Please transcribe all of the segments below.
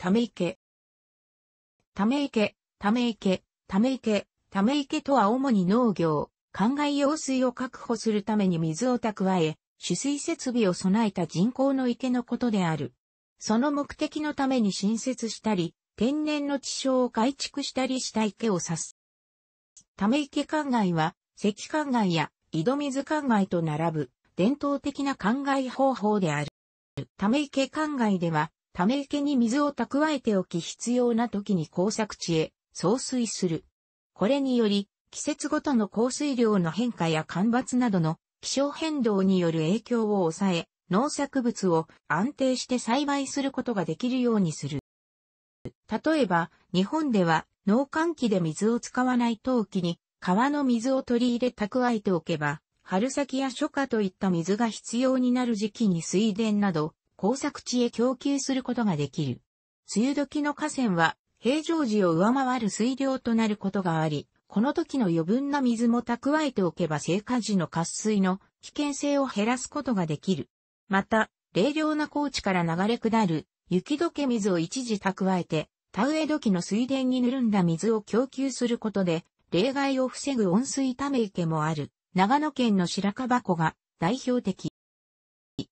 ため池。ため池、ため池、ため池、ため池とは主に農業、灌漑用水を確保するために水を蓄え、取水設備を備えた人工の池のことである。その目的のために新設したり、天然の地床を改築したりした池を指す。ため池灌漑は、石灌漑や井戸水灌漑と並ぶ伝統的な灌漑方法である。ため池灌漑では、ため池に水を蓄えておき必要な時に工作地へ送水する。これにより、季節ごとの降水量の変化や干ばつなどの気象変動による影響を抑え、農作物を安定して栽培することができるようにする。例えば、日本では農閑期で水を使わない冬季に川の水を取り入れ蓄えておけば、春先や初夏といった水が必要になる時期に水田など工作地へ供給することができる。梅雨時の河川は平常時を上回る水量となることがあり、この時の余分な水も蓄えておけば生活時の渇水の危険性を減らすことができる。また、冷涼な高地から流れ下る雪解け水を一時蓄えて、田植え時の水田にぬるんだ水を供給することで、例外を防ぐ温水ため池もある。長野県の白樺湖が代表的。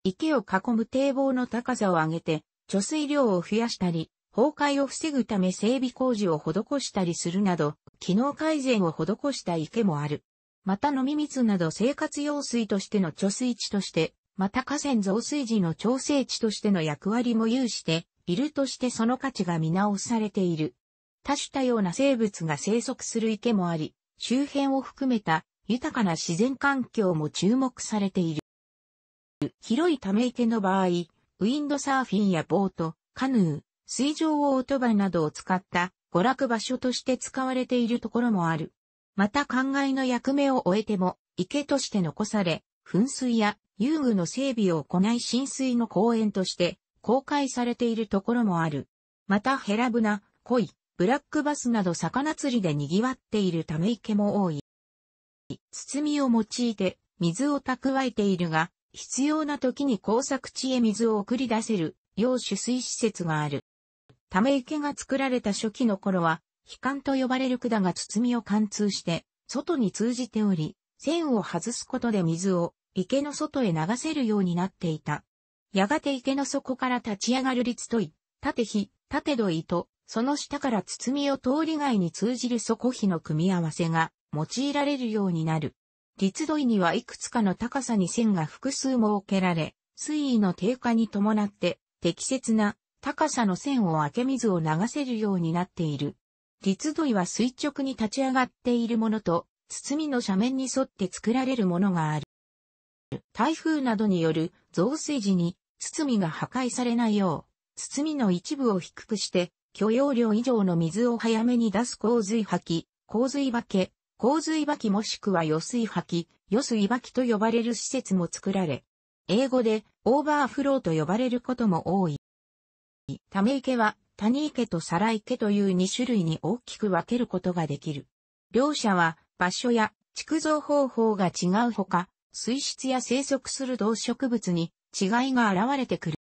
池を囲む堤防の高さを上げて、貯水量を増やしたり、崩壊を防ぐため整備工事を施したりするなど、機能改善を施した池もある。また飲み水など生活用水としての貯水池として、また河川増水時の調整地としての役割も有しているとしてその価値が見直されている。多種多様な生物が生息する池もあり、周辺を含めた豊かな自然環境も注目されている。広いため池の場合、ウィンドサーフィンやボート、カヌー、水上オートバイなどを使った娯楽場所として使われているところもある。また灌漑の役目を終えても池として残され、噴水や遊具の整備を行い浸水の公園として公開されているところもある。またヘラブナ、鯉、ブラックバスなど魚釣りで賑わっているため池も多い。包みを用いて水を蓄えているが、必要な時に工作地へ水を送り出せる、用取水施設がある。ため池が作られた初期の頃は、悲観と呼ばれる管が包みを貫通して、外に通じており、線を外すことで水を池の外へ流せるようになっていた。やがて池の底から立ち上がる立とい、縦火、縦土井と、その下から包みを通り外に通じる底火の組み合わせが用いられるようになる。立土井にはいくつかの高さに線が複数設けられ、水位の低下に伴って適切な高さの線を開け水を流せるようになっている。立土井は垂直に立ち上がっているものと、包みの斜面に沿って作られるものがある。台風などによる増水時に包みが破壊されないよう、包みの一部を低くして、許容量以上の水を早めに出す洪水吐き、洪水化け、洪水場機もしくは予水吐き、予水場機と呼ばれる施設も作られ、英語でオーバーフローと呼ばれることも多い。ため池は谷池と皿池という2種類に大きく分けることができる。両者は場所や築造方法が違うほか、水質や生息する動植物に違いが現れてくる。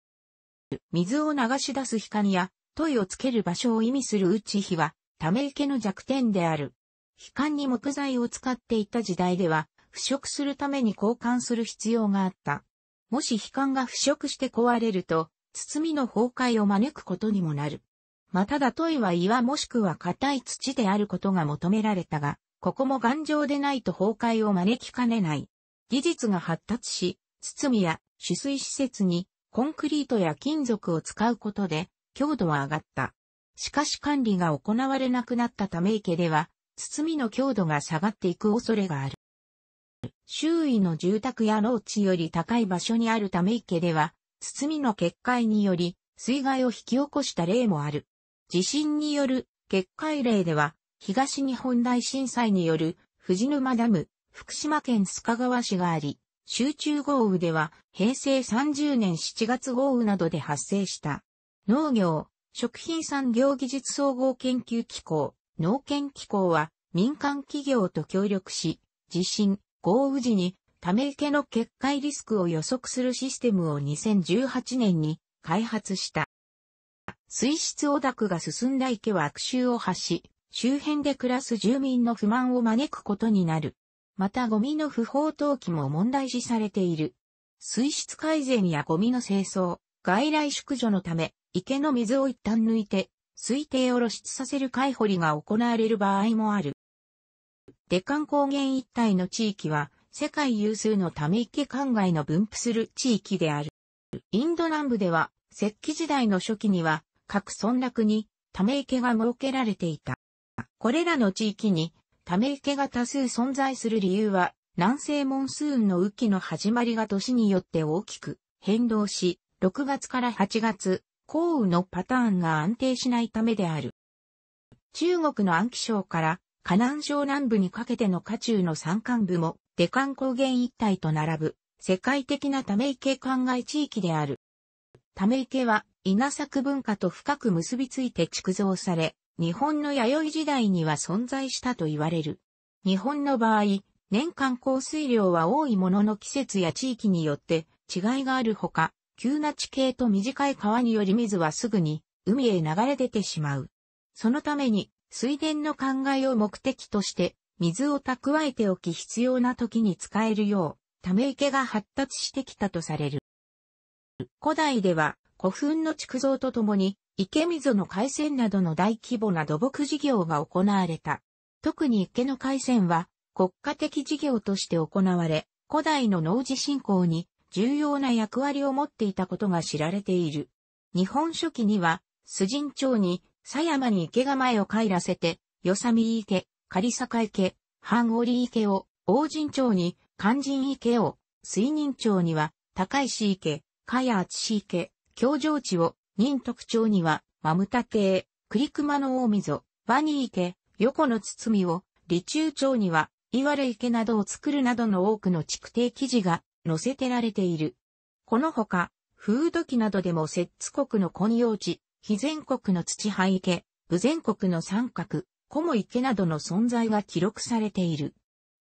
水を流し出す光や、問いをつける場所を意味する内火は、ため池の弱点である。悲観に木材を使っていた時代では、腐食するために交換する必要があった。もし悲観が腐食して壊れると、包みの崩壊を招くことにもなる。また例えば岩もしくは硬い土であることが求められたが、ここも頑丈でないと崩壊を招きかねない。技術が発達し、包みや取水施設にコンクリートや金属を使うことで強度は上がった。しかし管理が行われなくなったため池では包みの強度が下がっていく恐れがある。周囲の住宅や農地より高い場所にあるため池では、包みの決壊により水害を引き起こした例もある。地震による決壊例では、東日本大震災による藤沼ダム、福島県須賀川市があり、集中豪雨では平成30年7月豪雨などで発生した。農業、食品産業技術総合研究機構、農研機構は民間企業と協力し、地震、豪雨時にため池の決壊リスクを予測するシステムを2018年に開発した。水質汚濁が進んだ池は悪臭を発し、周辺で暮らす住民の不満を招くことになる。またゴミの不法投棄も問題視されている。水質改善やゴミの清掃、外来宿女のため、池の水を一旦抜いて、水底を露出させる貝掘りが行われる場合もある。デカン高原一帯の地域は、世界有数のため池灌漑の分布する地域である。インド南部では、石器時代の初期には、各村落にため池が設けられていた。これらの地域にため池が多数存在する理由は、南西モンスーンの雨季の始まりが年によって大きく変動し、6月から8月、降雨のパターンが安定しないためである。中国の安徽省から河南省南部にかけての下中の山間部もデカン高原一帯と並ぶ世界的なため池灌漑地域である。ため池は稲作文化と深く結びついて築造され、日本の弥生時代には存在したと言われる。日本の場合、年間降水量は多いものの季節や地域によって違いがあるほか、急な地形と短い川により水はすぐに海へ流れ出てしまう。そのために水田の考えを目的として水を蓄えておき必要な時に使えるよう、ため池が発達してきたとされる。古代では古墳の築造とともに池溝の海鮮などの大規模な土木事業が行われた。特に池の海鮮は国家的事業として行われ、古代の農事振興に重要な役割を持っていたことが知られている。日本書紀には、須神町に、狭山に池構えを帰らせて、与謝見池、狩坂池、半織池を、王神町に、関神池を、水人町には、高石池、茅厚池、京城地を、仁徳町には、マムタ亭、栗熊の大溝、ワニ池、横の包みを、李中町には、岩レ池などを作るなどの多くの築堤記事が載せてられている。このほか、風土記などでも摂津国の根葉地、非全国の土灰池、武全国の三角、古も池などの存在が記録されている。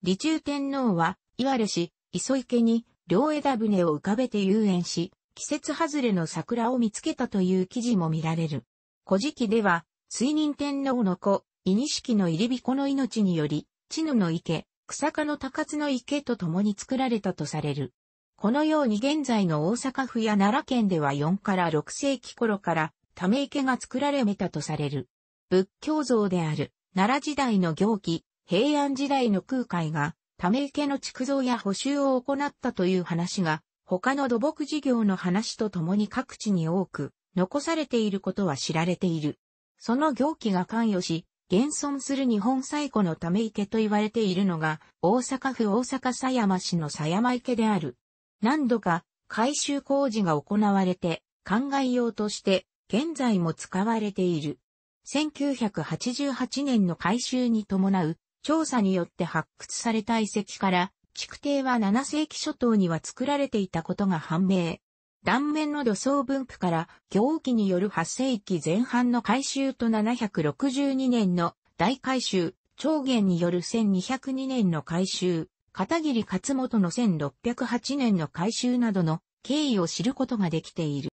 李中天皇は、岩レ市、磯池に両枝船を浮かべて遊園し、季節外れの桜を見つけたという記事も見られる。古事記では、水人天皇の子、伊錦の入り彦の命により、地ぬの池、草加の高津の池と共に作られたとされる。このように現在の大阪府や奈良県では4から6世紀頃からため池が作られめたとされる。仏教像である奈良時代の行基、平安時代の空海がため池の築造や補修を行ったという話が他の土木事業の話と共に各地に多く残されていることは知られている。その行基が関与し、現存する日本最古のため池と言われているのが、大阪府大阪狭山市の狭山池である。何度か改修工事が行われて、考え用として現在も使われている。1988年の改修に伴う調査によって発掘された遺跡から、築堤は7世紀初頭には作られていたことが判明。断面の土層分布から行基による8世紀前半の改修と762年の大改修、長元による1202年の改修、片桐勝元の1608年の改修などの経緯を知ることができている。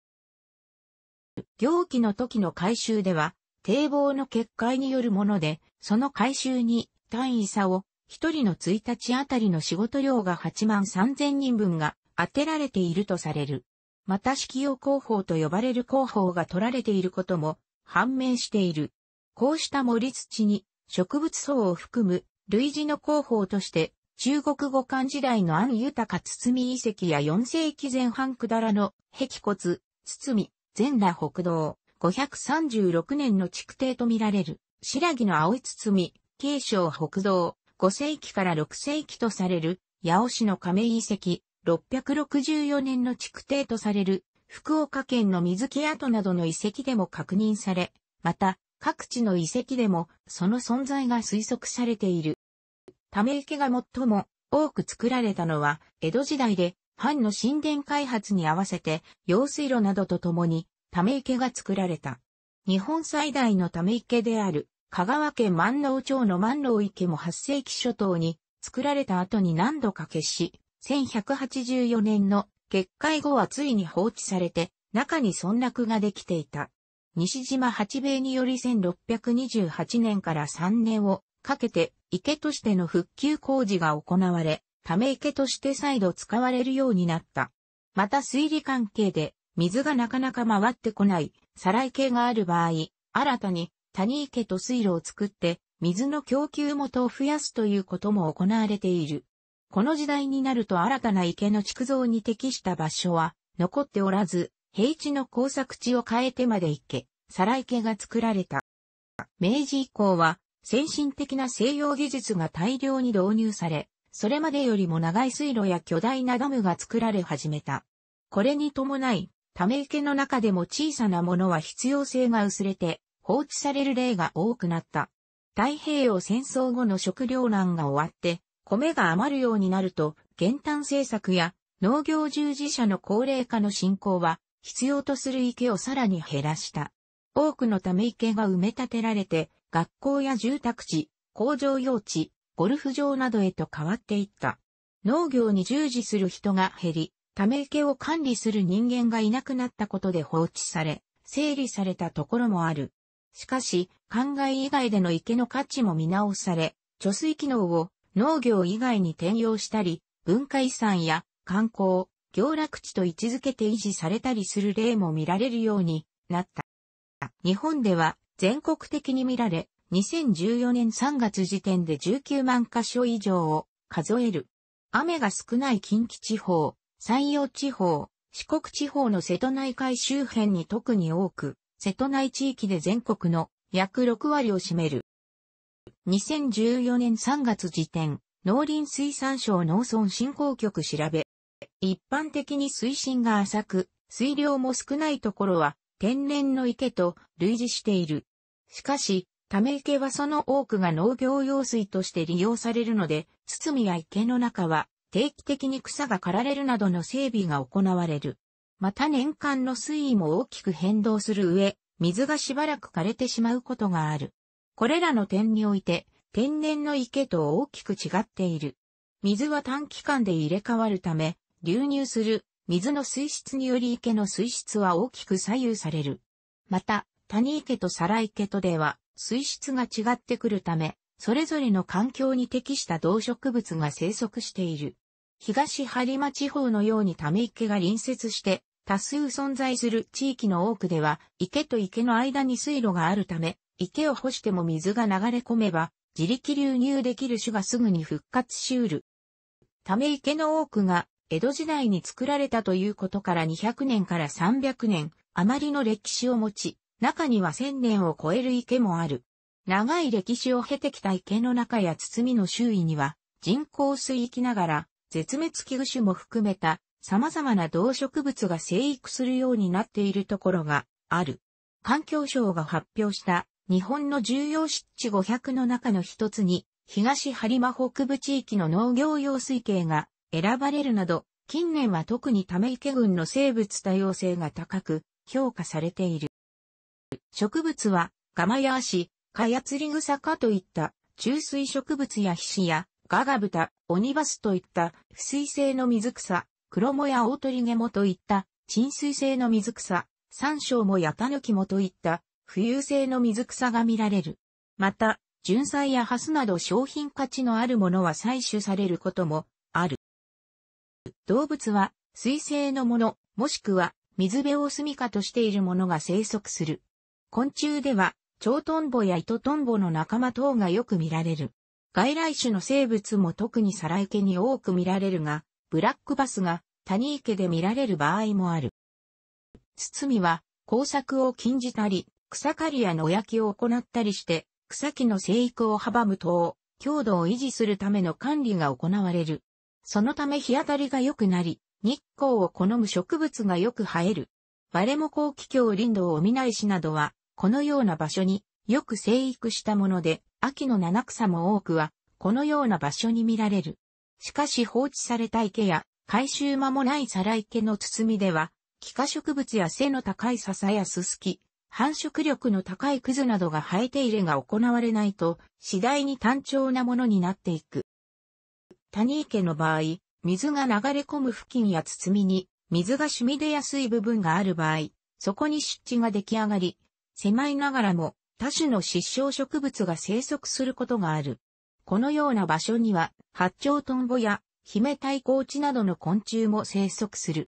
行基の時の改修では、堤防の決壊によるもので、その改修に単位差を一人の1日あたりの仕事量が8万3000人分が当てられているとされる。また式用工法と呼ばれる工法が取られていることも判明している。こうした森土に植物層を含む類似の工法として中国語漢時代の安豊包遺跡や4世紀前半下らの壁骨、包全羅北道536年の築堤とみられる白木の青い包慶章北道5世紀から6世紀とされる八尾市の亀遺跡664年の築堤とされる福岡県の水木跡などの遺跡でも確認され、また各地の遺跡でもその存在が推測されている。ため池が最も多く作られたのは江戸時代で藩の神殿開発に合わせて用水路などとともにため池が作られた。日本最大のため池である香川県万能町の万能池も8世紀初頭に作られた後に何度か決し、1184年の決壊後はついに放置されて、中に村落ができていた。西島八兵により1628年から3年をかけて池としての復旧工事が行われ、ため池として再度使われるようになった。また水利関係で水がなかなか回ってこない、さら池がある場合、新たに谷池と水路を作って水の供給元を増やすということも行われている。この時代になると新たな池の築造に適した場所は残っておらず、平地の工作地を変えてまで池、皿池が作られた。明治以降は先進的な西洋技術が大量に導入され、それまでよりも長い水路や巨大なダムが作られ始めた。これに伴い、ため池の中でも小さなものは必要性が薄れて放置される例が多くなった。太平洋戦争後の食糧難が終わって、米が余るようになると、減反政策や農業従事者の高齢化の進行は、必要とする池をさらに減らした。多くのため池が埋め立てられて、学校や住宅地、工場用地、ゴルフ場などへと変わっていった。農業に従事する人が減り、ため池を管理する人間がいなくなったことで放置され、整理されたところもある。しかし、灌漑以外での池の価値も見直され、貯水機能を農業以外に転用したり、文化遺産や観光、行楽地と位置づけて維持されたりする例も見られるようになった。日本では全国的に見られ、2014年3月時点で19万箇所以上を数える。雨が少ない近畿地方、山陽地方、四国地方の瀬戸内海周辺に特に多く、瀬戸内地域で全国の約6割を占める。2014年3月時点、農林水産省農村振興局調べ。一般的に水深が浅く、水量も少ないところは天然の池と類似している。しかし、ため池はその多くが農業用水として利用されるので、包みや池の中は定期的に草が刈られるなどの整備が行われる。また年間の水位も大きく変動する上、水がしばらく枯れてしまうことがある。これらの点において、天然の池と大きく違っている。水は短期間で入れ替わるため、流入する水の水質により池の水質は大きく左右される。また、谷池と皿池とでは水質が違ってくるため、それぞれの環境に適した動植物が生息している。東播磨地方のようにため池が隣接して多数存在する地域の多くでは、池と池の間に水路があるため、池を干しても水が流れ込めば、自力流入できる種がすぐに復活しうる。ため池の多くが、江戸時代に作られたということから200年から300年、余りの歴史を持ち、中には1000年を超える池もある。長い歴史を経てきた池の中や包みの周囲には、人工水域ながら、絶滅危惧種も含めた様々な動植物が生育するようになっているところがある。環境省が発表した日本の重要湿地500の中の一つに東播磨北部地域の農業用水系が選ばれるなど近年は特にため池群の生物多様性が高く評価されている。植物はガマヤアシ、カヤツリグサ科といった中水植物や皮脂やガガブタ、オニバスといった不水性の水草、黒モや大鳥ゲモといった沈水性の水草、山椒もヤタヌキモといった浮遊性の水草が見られる。また、純菜やハスなど商品価値のあるものは採取されることもある。動物は水性のもの、もしくは水辺を住処としているものが生息する。昆虫では、チョウトンボやイトンボの仲間等がよく見られる。外来種の生物も特にサライケに多く見られるが、ブラックバスが谷池で見られる場合もある。包みは工作を禁じたり、草刈りや野焼きを行ったりして、草木の生育を阻む等、強度を維持するための管理が行われる。そのため日当たりが良くなり、日光を好む植物がよく生える。バレモ高気境林道を見ないしなどは、このような場所によく生育したもので、秋の七草も多くは、このような場所に見られる。しかし放置された池や回収間もない皿池の包みでは、気化植物や背の高い笹やススキ、繁殖力の高いクズなどが生えて入れが行われないと、次第に単調なものになっていく。谷池の場合、水が流れ込む付近や包みに、水が染み出やすい部分がある場合、そこに湿地が出来上がり、狭いながらも多種の失笑植物が生息することがある。このような場所には、八丁トンボや姫太鼓地などの昆虫も生息する。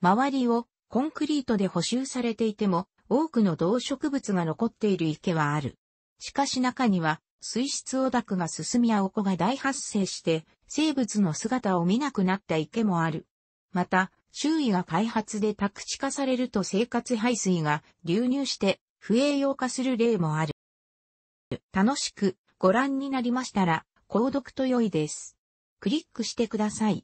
周りをコンクリートで補修されていても、多くの動植物が残っている池はある。しかし中には、水質汚濁が進み青子が大発生して、生物の姿を見なくなった池もある。また、周囲が開発で宅地化されると生活排水が流入して不栄養化する例もある。楽しくご覧になりましたら、購読と良いです。クリックしてください。